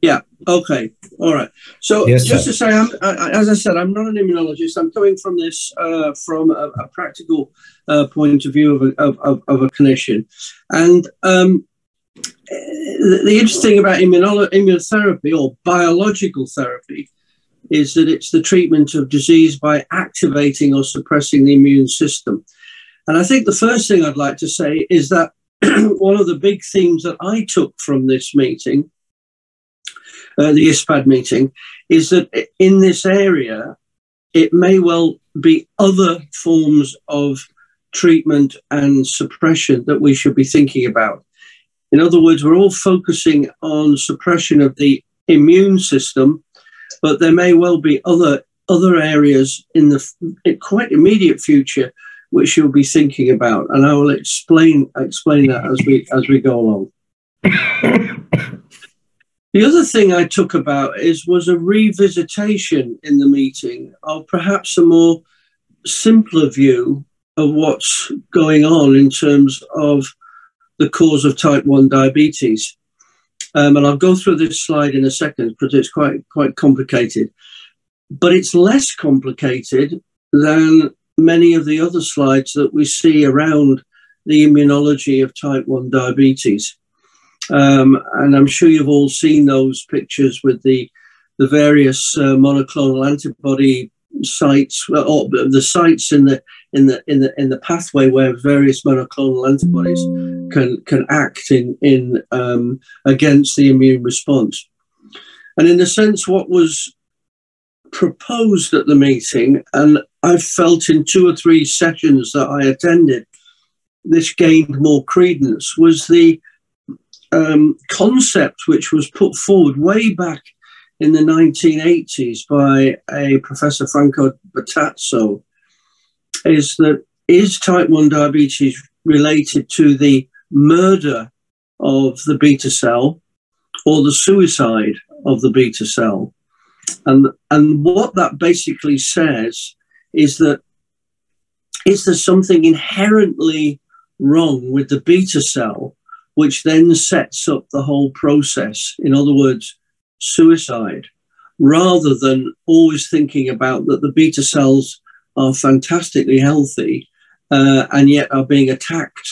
Yeah. Okay. All right. So yes, just sir. to say, I'm, I, as I said, I'm not an immunologist. I'm coming from this uh, from a, a practical uh, point of view of a, of, of a clinician, and um, the, the, interesting thing about immunolo- immunotherapy or biological therapy is that it's the treatment of disease by activating or suppressing the immune system. And I think the first thing I'd like to say is that one of the big themes that I took from this meeting uh, the ISPAD meeting, is that in this area, it may well be other forms of treatment and suppression that we should be thinking about. In other words, we're all focusing on suppression of the immune system, but there may well be other other areas in the quite immediate future which you'll be thinking about, and I will explain explain that as we as we go along. The other thing I took about is was a revisitation in the meeting of perhaps a more simpler view of what's going on in terms of the cause of type 1 diabetes. Um, and I'll go through this slide in a second because it's quite quite complicated. But it's less complicated than many of the other slides that we see around the immunology of type 1 diabetes. Um, and I'm sure you've all seen those pictures with the the various uh, monoclonal antibody sites, or the sites in the in the in the in the pathway where various monoclonal antibodies can can act in in um, against the immune response. And in a sense, what was proposed at the meeting, and I felt in two or three sessions that I attended, this gained more credence, was the um, concept which was put forward way back in the 1980s by a Professor Franco Bottazzo is that is type 1 diabetes related to the murder of the beta cell or the suicide of the beta cell? And, and what that basically says is that is there something inherently wrong with the beta cell which then sets up the whole process. In other words, suicide, rather than always thinking about that the beta cells are fantastically healthy uh, and yet are being attacked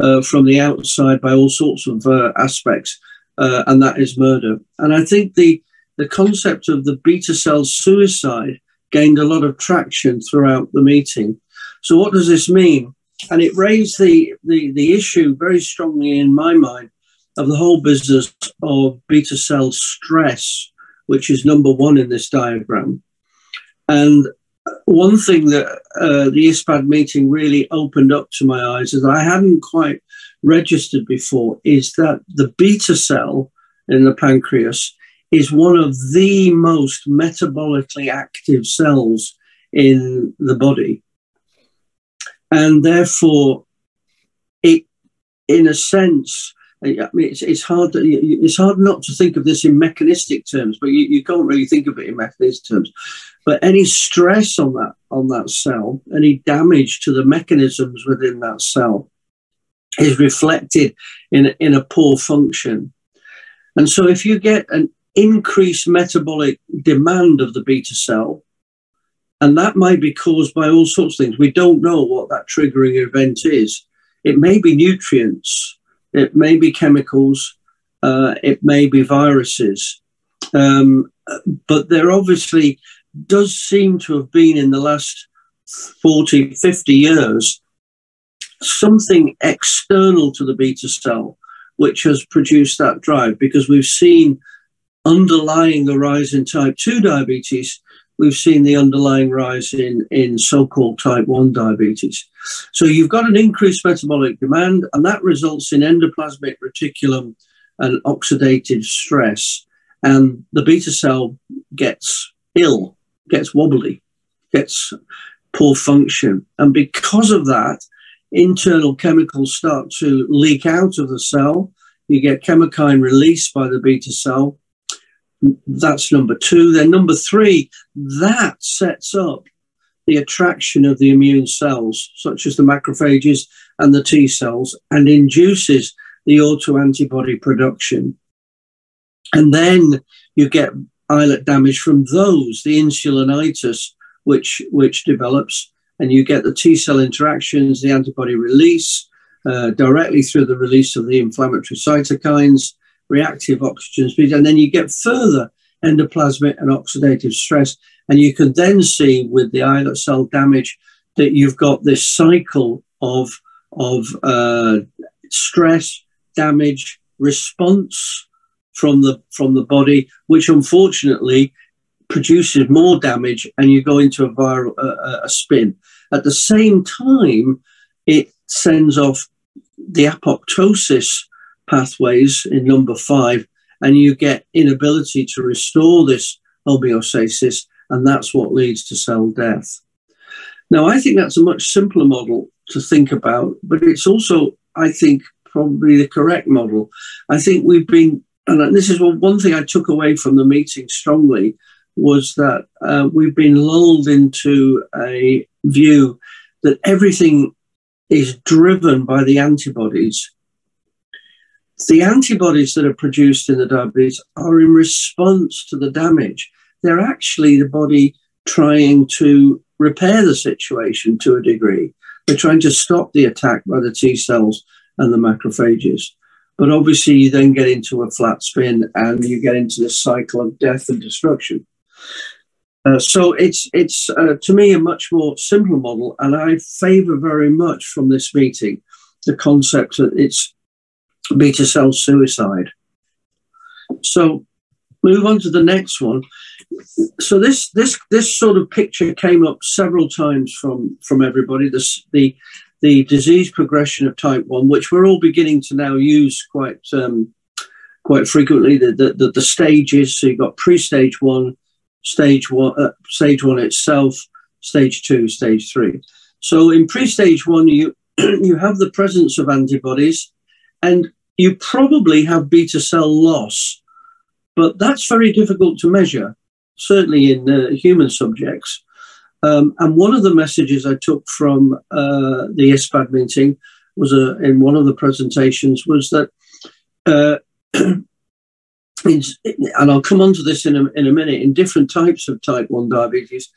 uh, from the outside by all sorts of uh, aspects, uh, and that is murder. And I think the the concept of the beta cell suicide gained a lot of traction throughout the meeting. So, what does this mean? And it raised the, the, the issue very strongly in my mind of the whole business of beta cell stress, which is number one in this diagram. And one thing that uh, the ISPAD meeting really opened up to my eyes that I hadn't quite registered before is that the beta cell in the pancreas is one of the most metabolically active cells in the body and therefore, it, in a sense, I mean, it's, it's hard. To, it's hard not to think of this in mechanistic terms, but you, you can't really think of it in mechanistic terms. But any stress on that on that cell, any damage to the mechanisms within that cell, is reflected in in a poor function. And so, if you get an increased metabolic demand of the beta cell, and that might be caused by all sorts of things. We don't know what that triggering event is. It may be nutrients, it may be chemicals, uh, it may be viruses. Um, but there obviously does seem to have been in the last 40, 50 years something external to the beta cell which has produced that drive because we've seen underlying the rise in type 2 diabetes we've seen the underlying rise in, in so called type 1 diabetes. So you've got an increased metabolic demand, and that results in endoplasmic reticulum and oxidative stress. And the beta cell gets ill, gets wobbly, gets poor function. And because of that, internal chemicals start to leak out of the cell. You get chemokine released by the beta cell. That's number two. Then number three, that sets up the attraction of the immune cells, such as the macrophages and the T cells, and induces the autoantibody production. And then you get islet damage from those, the insulinitis, which, which develops, and you get the T cell interactions, the antibody release uh, directly through the release of the inflammatory cytokines, reactive oxygen species. and then you get further endoplasmic and oxidative stress. And you can then see with the islet cell damage that you've got this cycle of, of uh, stress, damage, response from the from the body, which unfortunately produces more damage, and you go into a viral a spin. At the same time, it sends off the apoptosis pathways in number five, and you get inability to restore this homeostasis, and that's what leads to cell death. Now, I think that's a much simpler model to think about, but it's also, I think, probably the correct model. I think we've been, and this is one thing I took away from the meeting strongly, was that uh, we've been lulled into a view that everything is driven by the antibodies. The antibodies that are produced in the diabetes are in response to the damage. They're actually the body trying to repair the situation to a degree. They're trying to stop the attack by the T cells and the macrophages. But obviously, you then get into a flat spin and you get into this cycle of death and destruction. Uh, so it's it's uh, to me a much more simple model, and I favour very much from this meeting the concept that it's beta cell suicide. So move on to the next one. So this this this sort of picture came up several times from from everybody. This the the disease progression of type one, which we're all beginning to now use quite um, quite frequently. The, the the stages. So you've got pre-stage one stage one, uh, stage one itself, stage two, stage three. So in pre-stage one, you you have the presence of antibodies, and you probably have beta cell loss, but that's very difficult to measure, certainly in uh, human subjects. Um, and one of the messages I took from uh, the ISPAD meeting was uh, in one of the presentations was that uh, and I'll come on to this in a, in a minute, in different types of type 1 diabetes,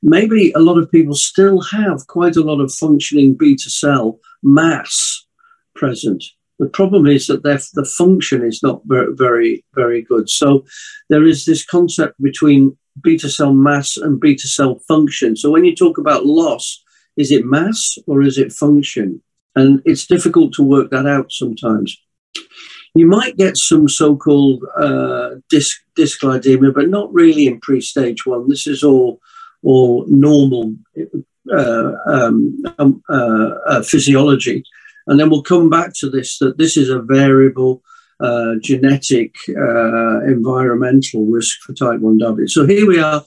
maybe a lot of people still have quite a lot of functioning beta cell mass present. The problem is that the function is not very, very, very good. So there is this concept between beta cell mass and beta cell function. So when you talk about loss, is it mass or is it function? And it's difficult to work that out sometimes. You might get some so-called uh, disc dysglycemia, but not really in pre-stage one. This is all all normal uh, um, um, uh, uh, physiology, and then we'll come back to this. That this is a variable. Uh, genetic uh, environmental risk for type 1 diabetes. So here we are.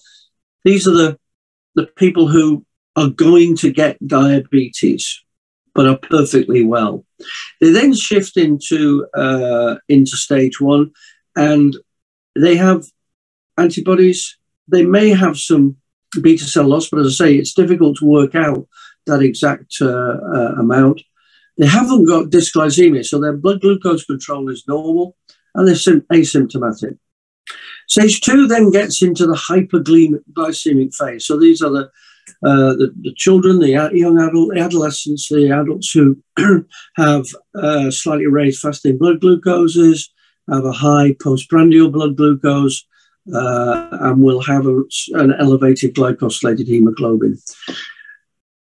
These are the, the people who are going to get diabetes but are perfectly well. They then shift into uh, into stage one, and they have antibodies. They may have some beta cell loss, but as I say, it's difficult to work out that exact uh, uh, amount. They haven't got dysglycemia, so their blood glucose control is normal, and they're asymptomatic. Stage two then gets into the hyperglycemic phase. So these are the uh, the, the, children, the young adult, adolescents, the adults who have uh, slightly raised fasting blood glucoses, have a high postprandial blood glucose, uh, and will have a, an elevated glycosylated hemoglobin.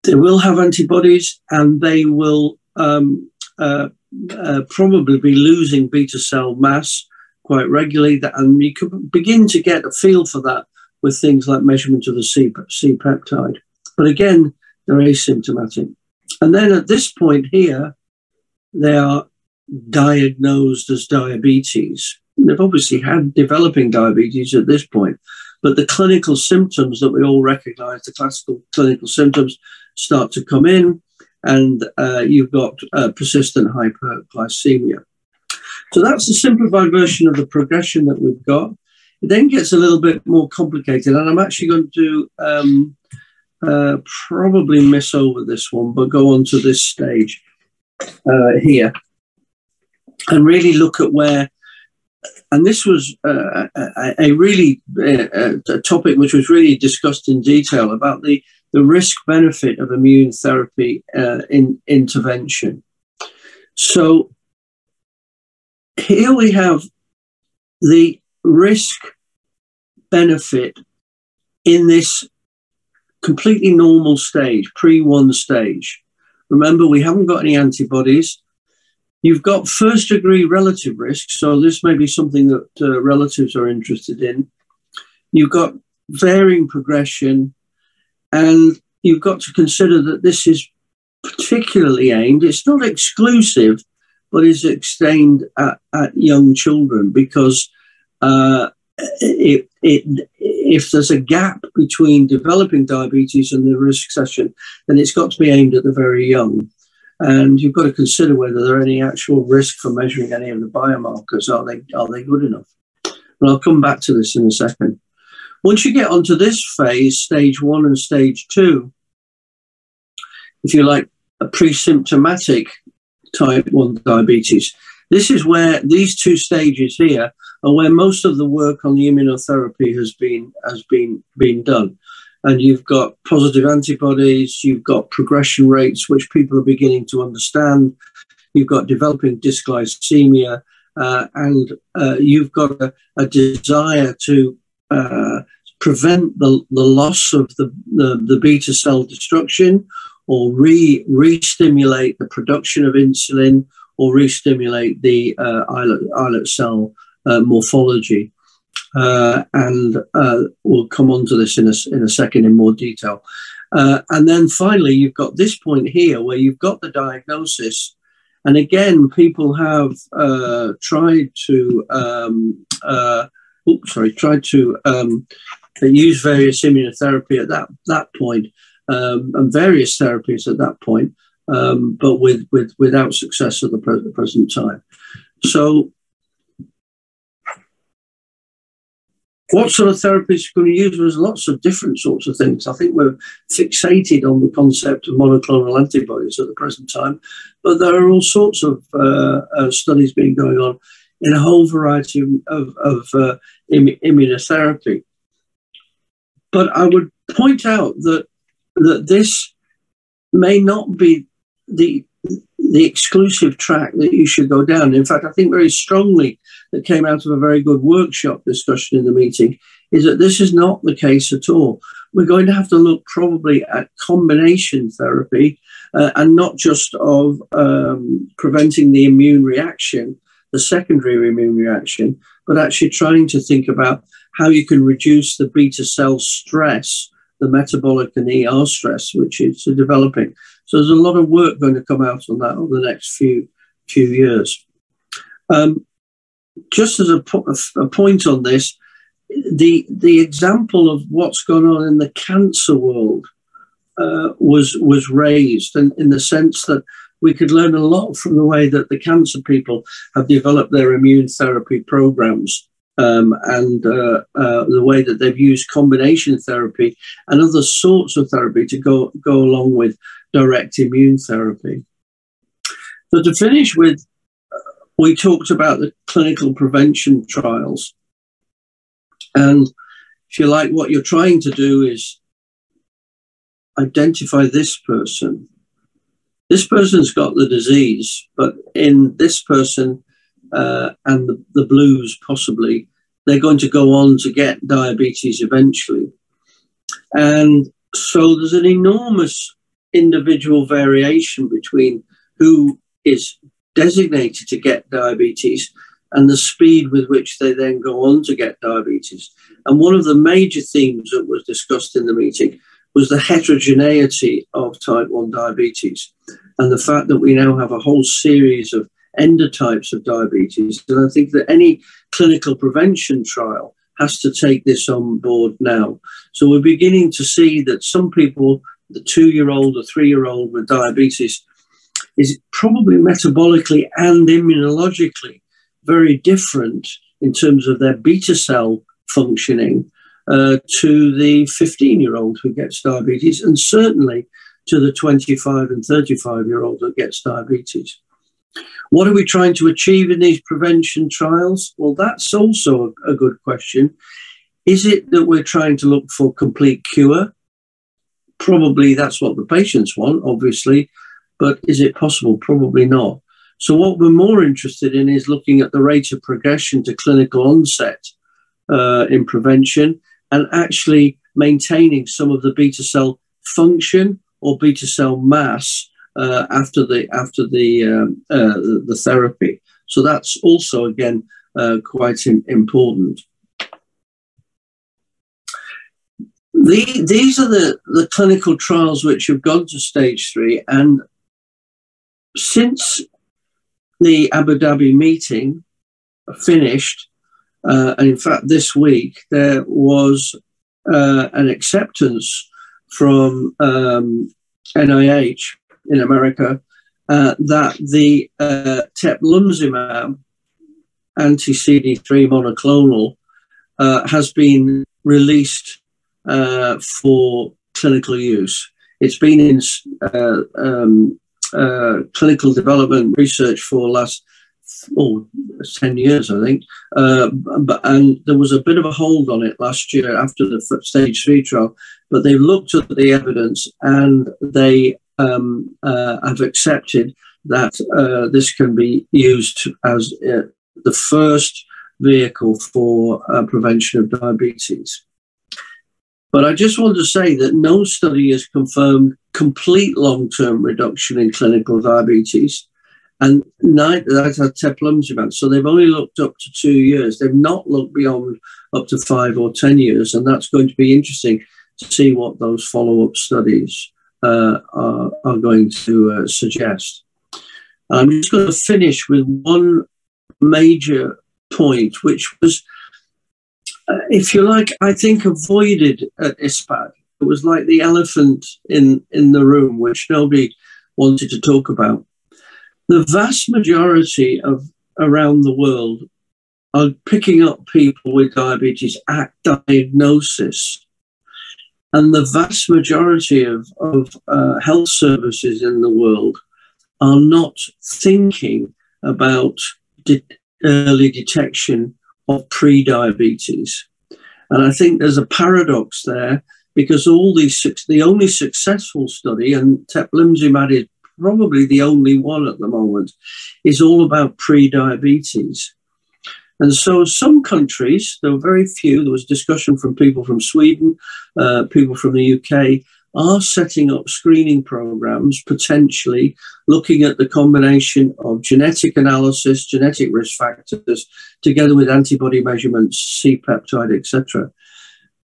They will have antibodies, and they will um, uh, uh, probably be losing beta cell mass quite regularly, and you could begin to get a feel for that with things like measurement of the C, C peptide. But again, they're asymptomatic. And then at this point here, they are diagnosed as diabetes. They've obviously had developing diabetes at this point, but the clinical symptoms that we all recognize, the classical clinical symptoms, start to come in, and uh, you've got uh, persistent hyperglycemia. So that's the simplified version of the progression that we've got. It then gets a little bit more complicated, and I'm actually going to um, uh, probably miss over this one, but go on to this stage uh, here and really look at where and this was uh, a, a, really uh, a topic which was really discussed in detail about the, the risk benefit of immune therapy uh, in intervention. So here we have the risk benefit in this completely normal stage, pre one stage. Remember, we haven't got any antibodies. You've got first degree relative risk, so this may be something that uh, relatives are interested in. You've got varying progression, and you've got to consider that this is particularly aimed, it's not exclusive, but is extended at, at young children because uh, it, it, if there's a gap between developing diabetes and the risk session, then it's got to be aimed at the very young. And you've got to consider whether there are any actual risk for measuring any of the biomarkers. Are they are they good enough? And I'll come back to this in a second. Once you get onto this phase, stage one and stage two, if you like, a pre-symptomatic type 1 diabetes. This is where these two stages here are where most of the work on the immunotherapy has been has been been done and you've got positive antibodies, you've got progression rates, which people are beginning to understand, you've got developing dysglycemia, uh, and uh, you've got a, a desire to uh, prevent the, the loss of the, the, the, beta cell destruction or re, re-stimulate the production of insulin or re-stimulate the uh, islet, islet cell uh, morphology. Uh, and uh, we'll come on to this in a, in a second in more detail. Uh, and then finally, you've got this point here where you've got the diagnosis. And again, people have uh, tried to, um, oops, sorry, tried to um, use various immunotherapy at that, that point um, and various therapies at that point, um, but with, with, without success at the, pre- the present time. So What sort of therapies are going to use? There's lots of different sorts of things. I think we're fixated on the concept of monoclonal antibodies at the present time, but there are all sorts of uh, uh, studies being going on in a whole variety of, of uh, immunotherapy. But I would point out that that this may not be the the exclusive track that you should go down. In fact, I think very strongly that came out of a very good workshop discussion in the meeting is that this is not the case at all. We're going to have to look probably at combination therapy uh, and not just of um, preventing the immune reaction, the secondary immune reaction, but actually trying to think about how you can reduce the beta cell stress, the metabolic and ER stress, which is developing. So there's a lot of work going to come out on that over the next few few years. Um, just as a, po- a, point on this, the the example of what's gone on in the cancer world uh, was was raised, and in the sense that we could learn a lot from the way that the cancer people have developed their immune therapy programs. Um, and uh, uh, the way that they've used combination therapy and other sorts of therapy to go go along with direct immune therapy. So to finish with, we talked about the clinical prevention trials. And if you like, what you're trying to do is identify this person. This person's got the disease, but in this person uh, and the, the blues, possibly, they're going to go on to get diabetes eventually. And so there's an enormous individual variation between who is designated to get diabetes and the speed with which they then go on to get diabetes. And one of the major themes that was discussed in the meeting was the heterogeneity of type 1 diabetes and the fact that we now have a whole series of endotypes of diabetes. And I think that any clinical prevention trial has to take this on board now. So we're beginning to see that some people the two year old or three year old with diabetes is probably metabolically and immunologically very different in terms of their beta cell functioning uh, to the 15 year old who gets diabetes, and certainly to the 25 and 35 year old that gets diabetes. What are we trying to achieve in these prevention trials? Well, that's also a, a good question. Is it that we're trying to look for complete cure? Probably that's what the patients want, obviously, but is it possible? Probably not. So, what we're more interested in is looking at the rate of progression to clinical onset uh, in prevention and actually maintaining some of the beta cell function or beta cell mass uh, after the after the um, uh, the therapy. So that's also again uh, quite important. The, these are the, the clinical trials which have gone to stage three, and since the Abu Dhabi meeting finished, uh, and in fact, this week there was uh, an acceptance from um, NIH in America uh, that the uh, teplizumab anti CD3 monoclonal uh, has been released uh, for clinical use. It's been in uh, um, clinical development research for last oh, 10 years, I think. Uh, but, and there was a bit of a hold on it last year after the stage three trial, but they looked at the evidence and they um, uh, have accepted that uh, this can be used as uh, the first vehicle for uh, prevention of diabetes. But I just want to say that no study has confirmed complete long term reduction in clinical diabetes. And neither that had teplizumab. So they've only looked up to two years. They've not looked beyond up to five or 10 years. And that's going to be interesting to see what those follow up studies uh, are, are, going to uh, suggest. I'm just going to finish with one major point, which was uh, if you like, I think avoided at ISPAD. It was like the elephant in, in the room, which nobody wanted to talk about. The vast majority of around the world are picking up people with diabetes at diagnosis. And the vast majority of, of uh, health services in the world are not thinking about de- early detection of pre-diabetes. And I think there's a paradox there because all these the only successful study, and teplizumab is probably the only one at the moment, is all about pre-diabetes. And so some countries, there were very few, there was discussion from people from Sweden, uh, people from the UK, are setting up screening programs, potentially looking at the combination of genetic analysis, genetic risk factors, together with antibody measurements, C peptide, etc.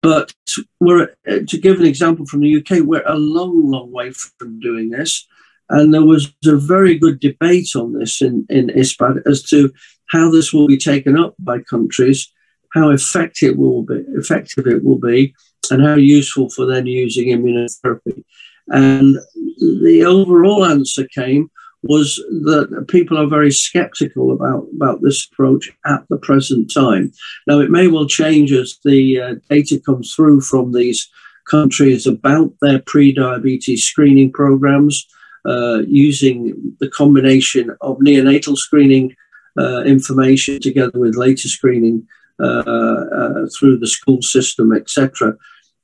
But we're, uh, to give an example from the UK, we're a long, long way from doing this. And there was a very good debate on this in, in ISPAD as to how this will be taken up by countries, how effective it will be, effective it will be, and how useful for then using immunotherapy. And the overall answer came was that people are very skeptical about, about this approach at the present time. Now, it may well change as the uh, data comes through from these countries about their pre diabetes screening programs, uh, using the combination of neonatal screening uh, information together with later screening uh, uh, through the school system, etc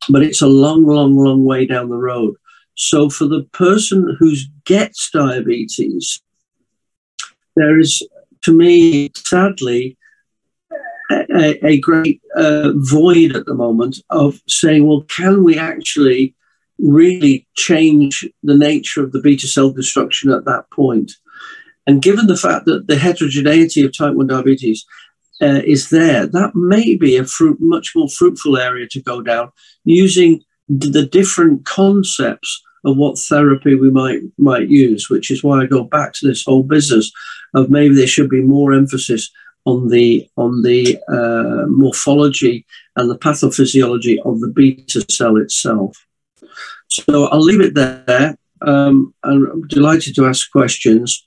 but it's a long, long, long way down the road. So for the person who gets diabetes, there is, to me, sadly, a, a great uh, void at the moment of saying, well, can we actually really change the nature of the beta cell destruction at that point? And given the fact that the heterogeneity of type 1 diabetes uh, is there, that may be a fruit, much more fruitful area to go down using the different concepts of what therapy we might might use, which is why I go back to this whole business of maybe there should be more emphasis on the on the uh, morphology and the pathophysiology of the beta cell itself. So I'll leave it there. Um, I'm delighted to ask questions.